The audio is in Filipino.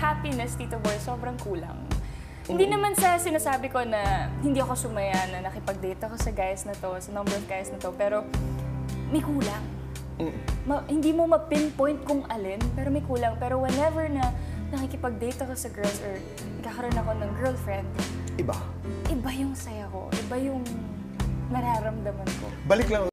happiness, Tito Boy, sobrang kulang. Hindi naman sa sinasabi ko na hindi ako sumaya na nakipag-date ako sa guys na to, sa number of guys na to, pero may kulang. Mm. Ma- hindi mo ma-pinpoint kung alin, pero may kulang. Pero whenever na nakikipag-date ako sa girls or nagkakaroon ako ng girlfriend, Iba. iba yung saya ko, iba yung nararamdaman ko. Balik lang